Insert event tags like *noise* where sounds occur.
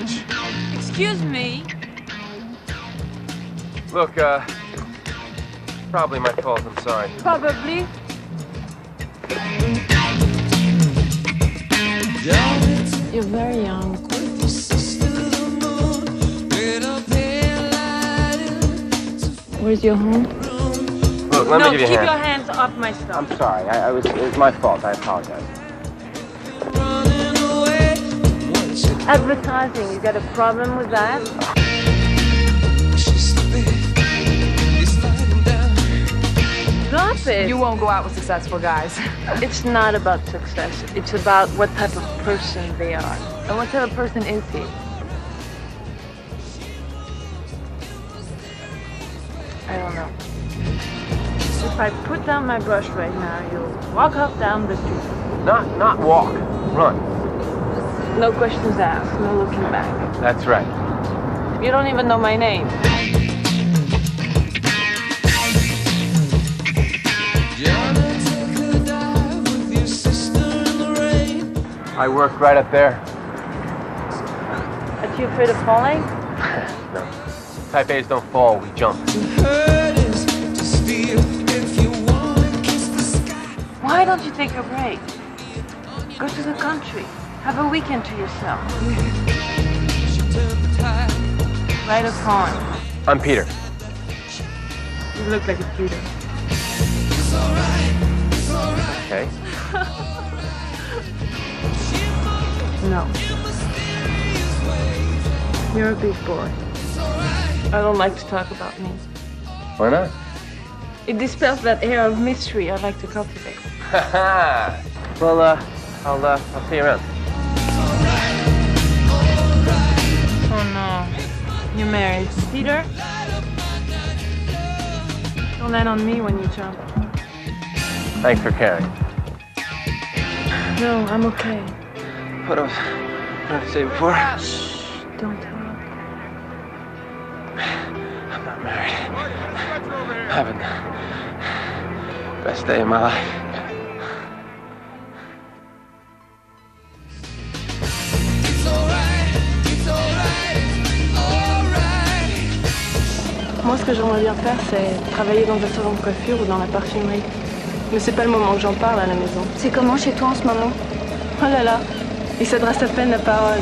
Excuse me. Look, uh, probably my fault. I'm sorry. Probably. You're very young. Where's your home? Look, let no, me give you No, keep a your hands off my stuff. I'm sorry. I, I was. It was my fault. I apologize. Advertising, you got a problem with that? Drop it. You won't go out with successful guys. *laughs* It's not about success. It's about what type of person they are. And what type of person is he? I don't know. If I put down my brush right now, you'll walk off down the street. Not, not walk. Run. No questions asked, no looking back. That's right. You don't even know my name. I work right up there. Are you afraid of falling? *laughs* No. Type A's don't fall. We jump. Why don't you take a break? Go to the country. Have a weekend to yourself. Write a poem. I'm Peter. You look like a Peter. Okay. *laughs* No. You're a big boy. I don't like to talk about me. Why not? It dispels that air of mystery I like to cultivate. *laughs* Well, uh, I'll, uh, I'll see you around. No. Peter? Don't land on me when you jump. Thanks for caring. No, I'm okay. What I was trying to say before? Shh, don't tell talk. I'm not married. I'm having the best day of my life. Moi, ce que j'aimerais bien faire, c'est travailler dans un salon de coiffure ou dans la parfumerie. Mais c'est pas le moment que j'en parle à la maison. C'est comment chez toi en ce moment? Oh là là, il s'adresse à peine la parole.